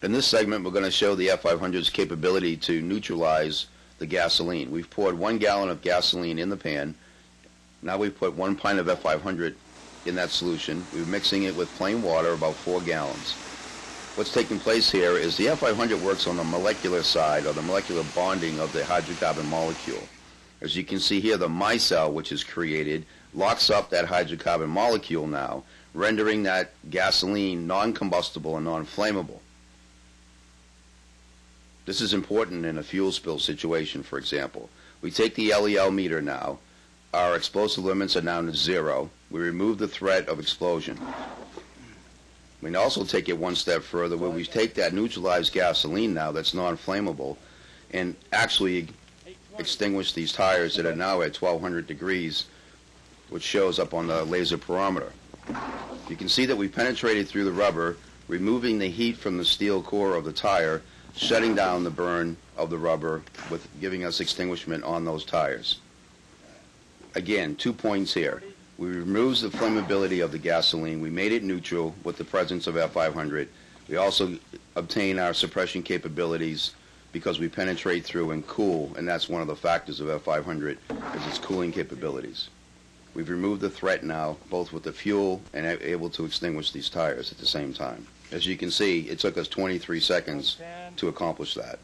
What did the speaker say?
In this segment, we're going to show the F500's capability to neutralize the gasoline. We've poured one gallon of gasoline in the pan. Now we've put one pint of F500 in that solution. We're mixing it with plain water, about four gallons. What's taking place here is the F500 works on the molecular side, or the molecular bonding of the hydrocarbon molecule. As you can see here, the micelle, which is created, locks up that hydrocarbon molecule now, rendering that gasoline non-combustible and non-flammable. This is important in a fuel spill situation, for example. We take the LEL meter now. Our explosive limits are now to zero. We remove the threat of explosion. We can also take it one step further where we take that neutralized gasoline now that's non-flammable and actually extinguish these tires that are now at 1200 degrees, which shows up on the laser pyrometer. You can see that we penetrated through the rubber, removing the heat from the steel core of the tire shutting down the burn of the rubber with giving us extinguishment on those tires. Again, two points here. We removed the flammability of the gasoline. We made it neutral with the presence of F500. We also obtain our suppression capabilities because we penetrate through and cool, and that's one of the factors of F500 is its cooling capabilities. We've removed the threat now, both with the fuel and able to extinguish these tires at the same time. As you can see, it took us 23 seconds to accomplish that.